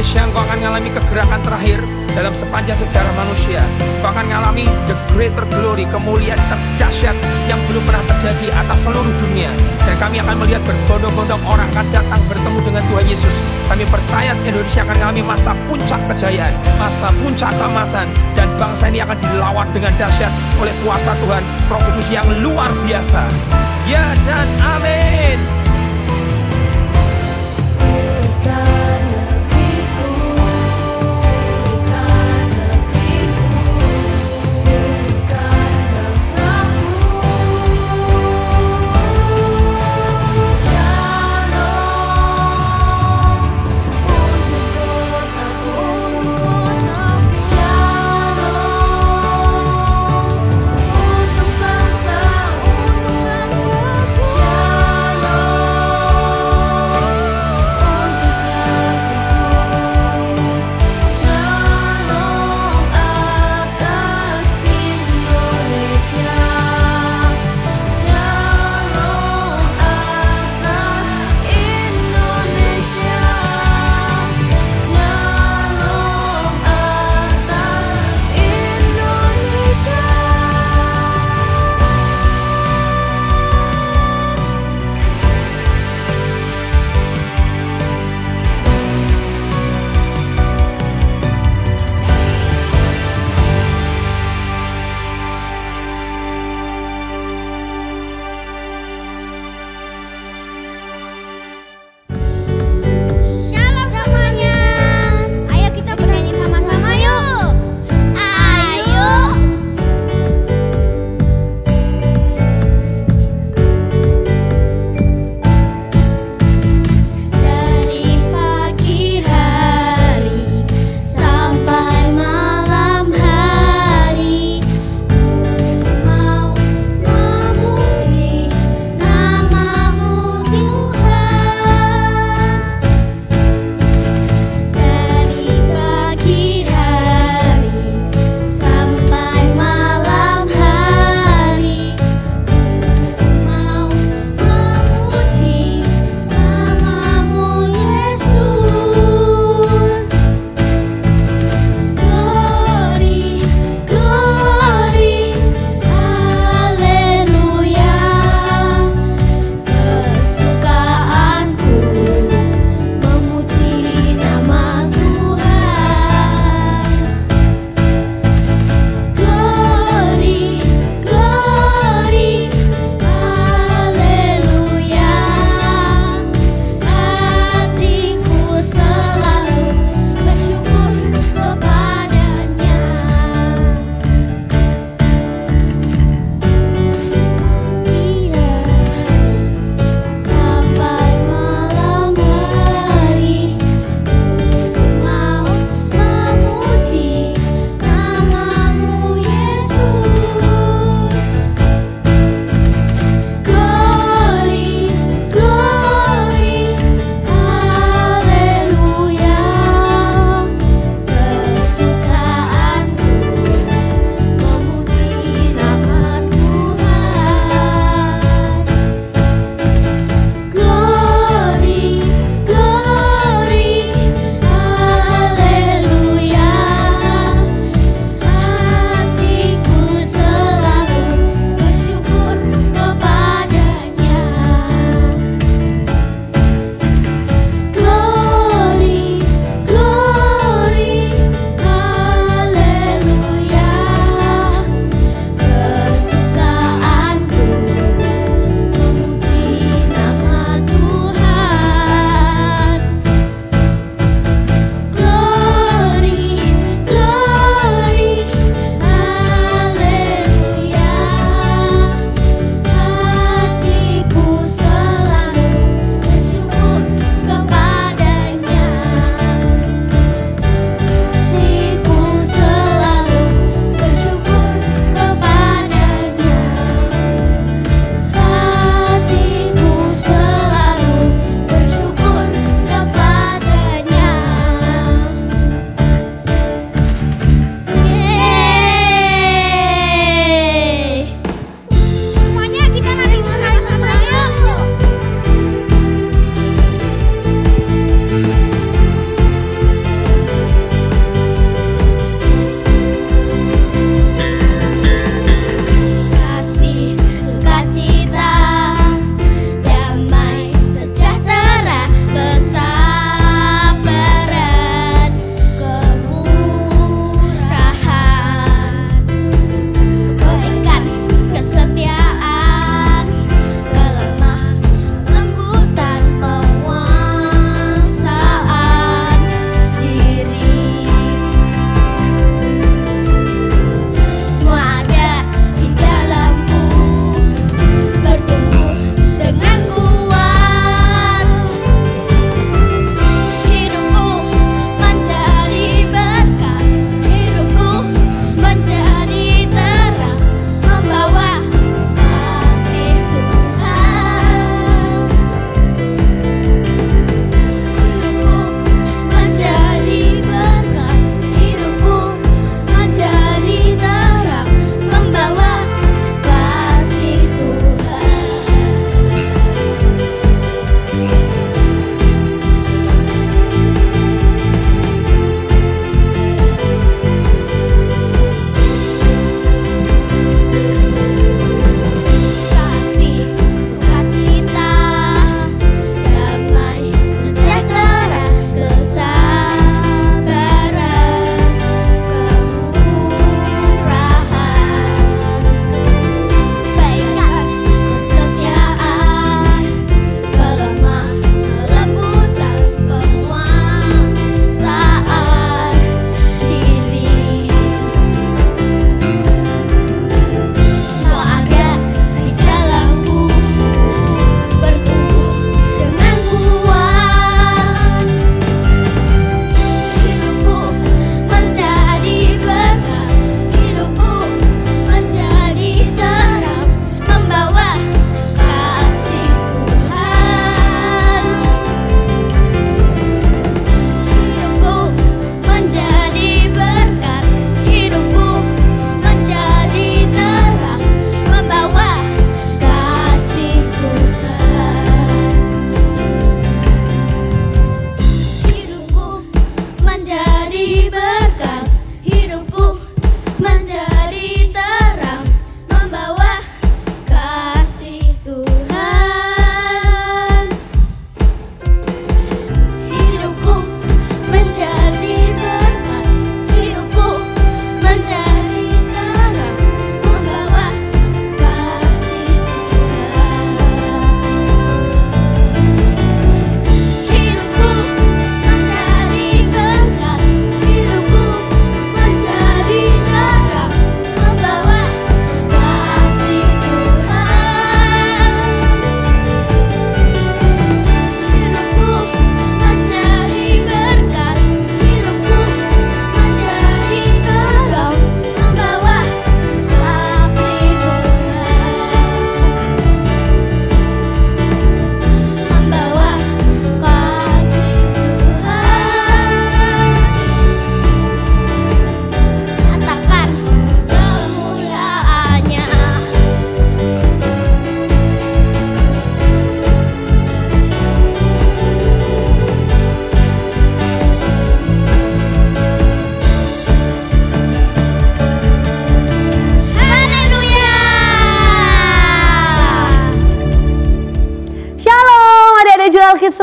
mengalami kegerakan terakhir dalam sepanjang sejarah manusia. Bahkan mengalami the greater glory, kemuliaan terdahsyat yang belum pernah terjadi atas seluruh dunia. Dan kami akan melihat berbondong-bondong orang akan datang bertemu dengan Tuhan Yesus. Kami percaya Indonesia akan mengalami masa puncak kejayaan, masa puncak keemasan, dan bangsa ini akan dilawat dengan dahsyat oleh kuasa Tuhan, Roh Kudus yang luar biasa. Ya dan amin.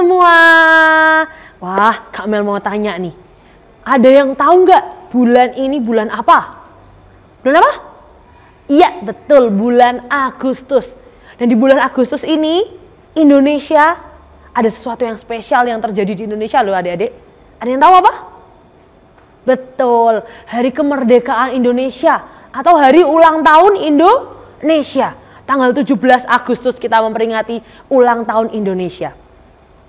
Semua. Wah, Kak Mel mau tanya nih. Ada yang tahu nggak bulan ini bulan apa? Bulan apa? Iya, betul, bulan Agustus. Dan di bulan Agustus ini, Indonesia ada sesuatu yang spesial yang terjadi di Indonesia loh adik-adik. Ada yang tahu apa? Betul, hari kemerdekaan Indonesia atau hari ulang tahun Indonesia. Tanggal 17 Agustus kita memperingati ulang tahun Indonesia.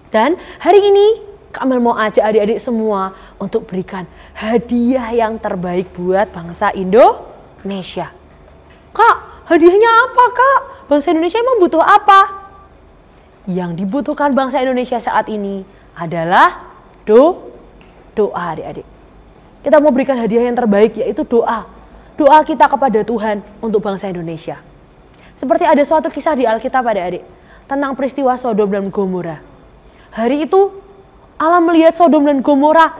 Dan hari ini Kamel mau ajak adik-adik semua untuk berikan hadiah yang terbaik buat bangsa Indonesia. Kak, hadiahnya apa kak? Bangsa Indonesia emang butuh apa? Yang dibutuhkan bangsa Indonesia saat ini adalah do, doa adik-adik. Kita mau berikan hadiah yang terbaik yaitu doa. Doa kita kepada Tuhan untuk bangsa Indonesia. Seperti ada suatu kisah di Alkitab adik-adik tentang peristiwa Sodom dan Gomora. Hari itu Allah melihat Sodom dan Gomora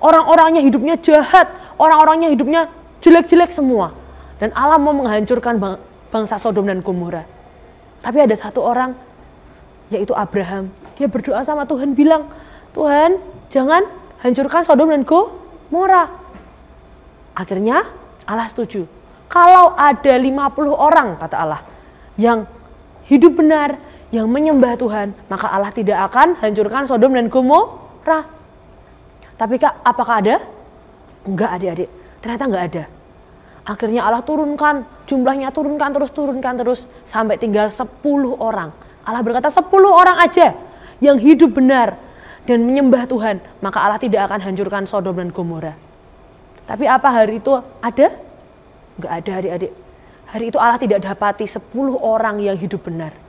orang-orangnya hidupnya jahat, orang-orangnya hidupnya jelek-jelek semua. Dan Allah mau menghancurkan bangsa Sodom dan Gomora. Tapi ada satu orang yaitu Abraham. Dia berdoa sama Tuhan bilang, "Tuhan, jangan hancurkan Sodom dan Gomora." Akhirnya Allah setuju. Kalau ada 50 orang, kata Allah, yang hidup benar, yang menyembah Tuhan, maka Allah tidak akan hancurkan Sodom dan Gomora. Tapi kak, apakah ada? Enggak adik-adik, ternyata enggak ada. Akhirnya Allah turunkan, jumlahnya turunkan terus, turunkan terus, sampai tinggal 10 orang. Allah berkata 10 orang aja yang hidup benar dan menyembah Tuhan, maka Allah tidak akan hancurkan Sodom dan Gomora. Tapi apa hari itu ada? Enggak ada adik-adik. Hari itu Allah tidak dapati 10 orang yang hidup benar.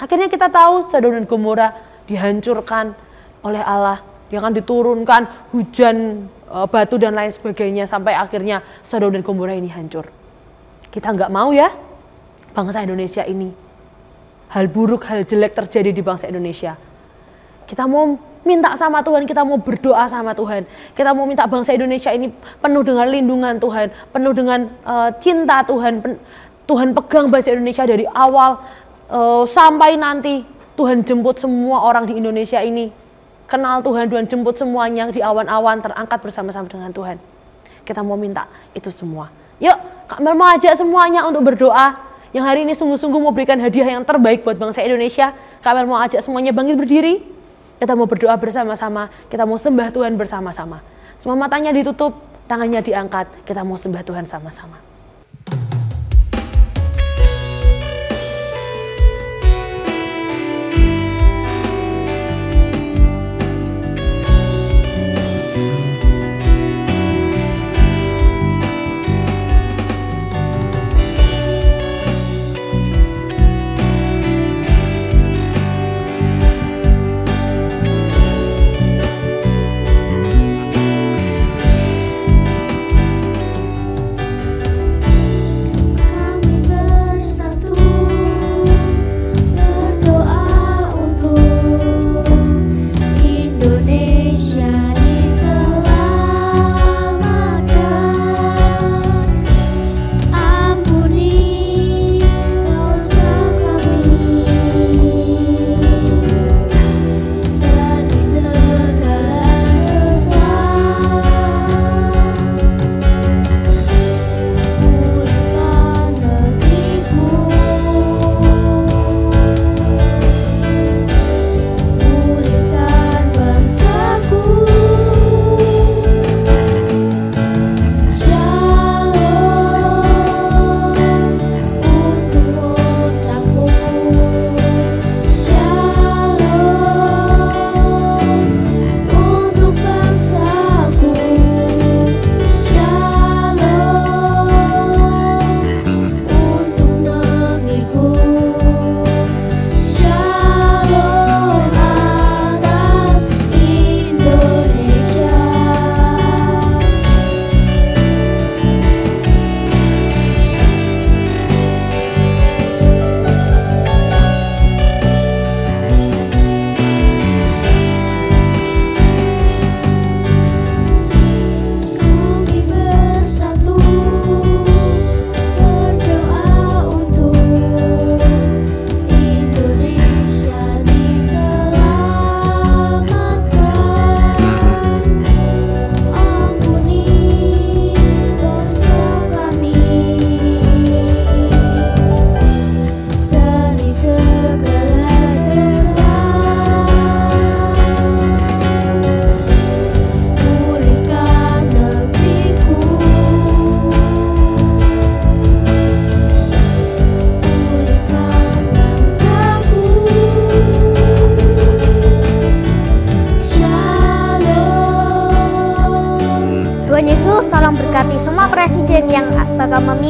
Akhirnya kita tahu Sodom dan Gomora dihancurkan oleh Allah. Dia akan diturunkan hujan e, batu dan lain sebagainya sampai akhirnya Sodom dan Gomora ini hancur. Kita nggak mau ya bangsa Indonesia ini. Hal buruk, hal jelek terjadi di bangsa Indonesia. Kita mau minta sama Tuhan, kita mau berdoa sama Tuhan. Kita mau minta bangsa Indonesia ini penuh dengan lindungan Tuhan, penuh dengan uh, cinta Tuhan. Pen Tuhan pegang bangsa Indonesia dari awal uh, sampai nanti Tuhan jemput semua orang di Indonesia ini. Kenal Tuhan, Tuhan jemput semuanya di awan-awan terangkat bersama-sama dengan Tuhan. Kita mau minta itu semua. Yuk, Kak Mel mau ajak semuanya untuk berdoa. Yang hari ini sungguh-sungguh mau berikan hadiah yang terbaik buat bangsa Indonesia. Kak Mel mau ajak semuanya bangkit berdiri. Kita mau berdoa bersama-sama, kita mau sembah Tuhan bersama-sama. Semua matanya ditutup, tangannya diangkat, kita mau sembah Tuhan sama-sama.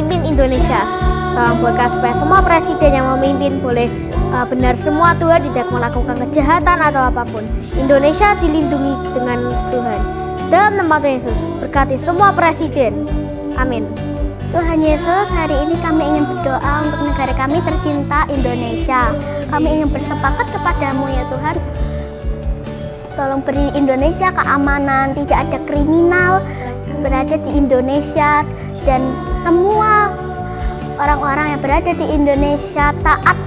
Memimpin Indonesia. Tolong buatkan supaya semua presiden yang memimpin boleh uh, benar semua Tuhan tidak melakukan kejahatan atau apa pun. Indonesia dilindungi dengan Tuhan. Dalam nama Tuhan Yesus, berkati semua presiden. Amin. Tuhan Yesus, hari ini kami ingin berdoa untuk negara kami tercinta Indonesia. Kami ingin bersepakat kepadamu ya Tuhan. Tolong beri Indonesia keamanan, tidak ada kriminal berada di Indonesia dan semua orang-orang yang berada di Indonesia taat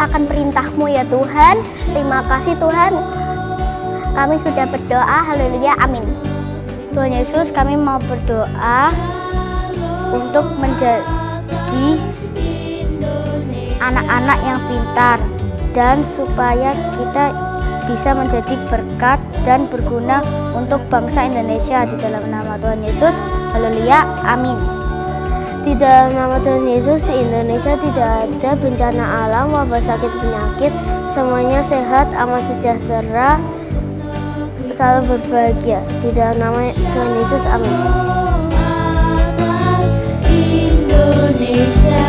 akan perintahmu ya Tuhan. Terima kasih Tuhan. Kami sudah berdoa, haleluya, amin. Tuhan Yesus, kami mau berdoa untuk menjadi anak-anak yang pintar dan supaya kita bisa menjadi berkat dan berguna untuk bangsa Indonesia di dalam nama Tuhan Yesus. Haleluya. Amin. Di dalam nama Tuhan Yesus, di Indonesia tidak ada bencana alam, wabah sakit penyakit, semuanya sehat, aman sejahtera, selalu berbahagia. Di dalam nama Tuhan Yesus, amin. Indonesia.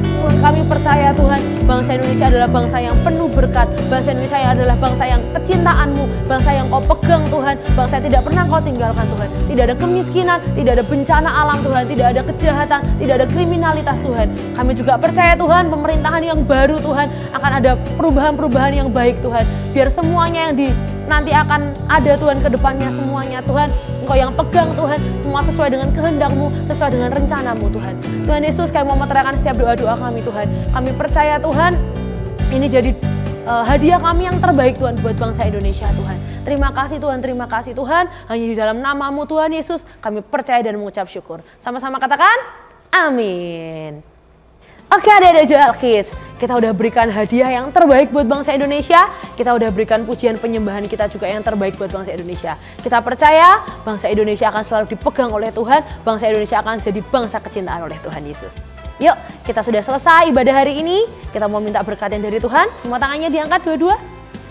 Kami percaya Tuhan, bangsa Indonesia adalah bangsa yang penuh berkat. Bangsa Indonesia adalah bangsa yang kecintaanmu, bangsa yang kau pegang Tuhan, bangsa yang tidak pernah kau tinggalkan Tuhan. Tidak ada kemiskinan, tidak ada bencana alam Tuhan, tidak ada kejahatan, tidak ada kriminalitas Tuhan. Kami juga percaya Tuhan, pemerintahan yang baru Tuhan, akan ada perubahan-perubahan yang baik Tuhan. Biar semuanya yang di nanti akan ada Tuhan ke depannya semuanya Tuhan Engkau yang pegang Tuhan semua sesuai dengan kehendakmu sesuai dengan rencanamu Tuhan Tuhan Yesus kami mau meterangkan setiap doa-doa kami Tuhan kami percaya Tuhan ini jadi uh, hadiah kami yang terbaik Tuhan buat bangsa Indonesia Tuhan Terima kasih Tuhan, terima kasih Tuhan. Hanya di dalam namamu Tuhan Yesus kami percaya dan mengucap syukur. Sama-sama katakan, amin. Oke ada Joel Kids, kita udah berikan hadiah yang terbaik buat bangsa Indonesia, kita udah berikan pujian penyembahan kita juga yang terbaik buat bangsa Indonesia. Kita percaya bangsa Indonesia akan selalu dipegang oleh Tuhan, bangsa Indonesia akan jadi bangsa kecintaan oleh Tuhan Yesus. Yuk, kita sudah selesai ibadah hari ini, kita mau minta berkat dari Tuhan, semua tangannya diangkat dua-dua,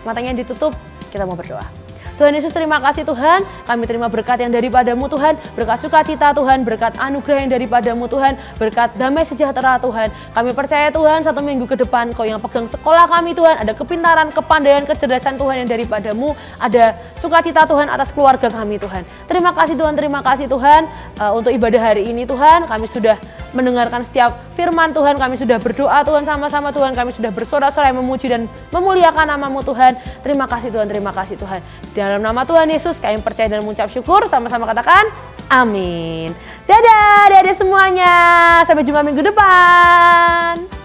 matanya ditutup, kita mau berdoa. Tuhan Yesus terima kasih Tuhan, kami terima berkat yang daripadamu Tuhan, berkat sukacita Tuhan, berkat anugerah yang daripadamu Tuhan, berkat damai sejahtera Tuhan. Kami percaya Tuhan satu minggu ke depan Kau yang pegang sekolah kami Tuhan, ada kepintaran, kepandaian, kecerdasan Tuhan yang daripadamu, ada sukacita Tuhan atas keluarga kami Tuhan. Terima kasih Tuhan, terima kasih Tuhan. Uh, untuk ibadah hari ini Tuhan, kami sudah mendengarkan setiap firman Tuhan. Kami sudah berdoa Tuhan sama-sama Tuhan. Kami sudah bersorak-sorai memuji dan memuliakan namamu Tuhan. Terima kasih Tuhan, terima kasih Tuhan. Dalam nama Tuhan Yesus kami percaya dan mengucap syukur. Sama-sama katakan amin. Dadah, dadah semuanya. Sampai jumpa minggu depan.